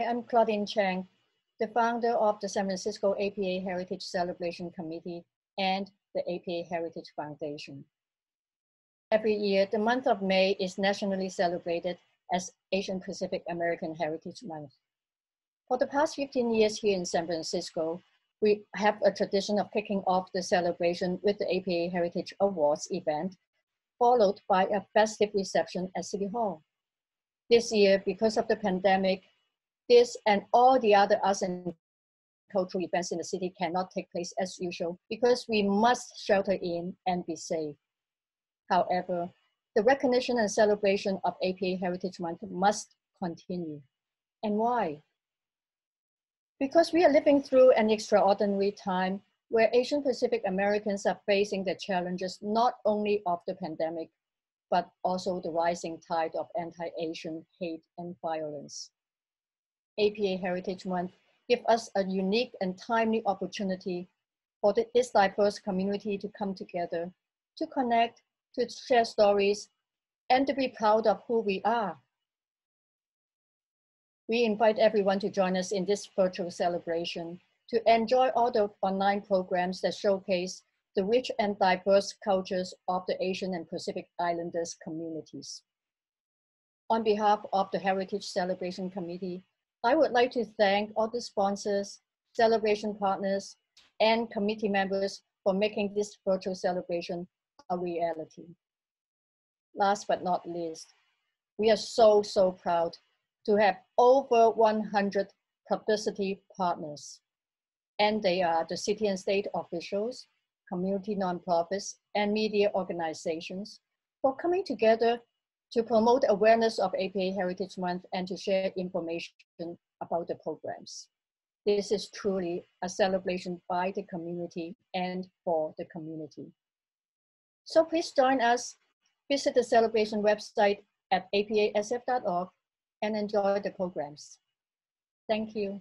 I'm Claudine Cheng, the founder of the San Francisco APA Heritage Celebration Committee and the APA Heritage Foundation. Every year, the month of May is nationally celebrated as Asian Pacific American Heritage Month. For the past 15 years here in San Francisco, we have a tradition of kicking off the celebration with the APA Heritage Awards event, followed by a festive reception at City Hall. This year, because of the pandemic, this and all the other arts and cultural events in the city cannot take place as usual because we must shelter in and be safe. However, the recognition and celebration of APA Heritage Month must continue. And why? Because we are living through an extraordinary time where Asian Pacific Americans are facing the challenges not only of the pandemic, but also the rising tide of anti-Asian hate and violence. APA Heritage Month gives us a unique and timely opportunity for this diverse community to come together, to connect, to share stories, and to be proud of who we are. We invite everyone to join us in this virtual celebration to enjoy all the online programs that showcase the rich and diverse cultures of the Asian and Pacific Islanders communities. On behalf of the Heritage Celebration Committee, I would like to thank all the sponsors, celebration partners, and committee members for making this virtual celebration a reality. Last but not least, we are so, so proud to have over 100 publicity partners. And they are the city and state officials, community nonprofits, and media organizations for coming together to promote awareness of APA Heritage Month and to share information about the programs. This is truly a celebration by the community and for the community. So please join us, visit the celebration website at apasf.org and enjoy the programs. Thank you.